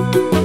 Música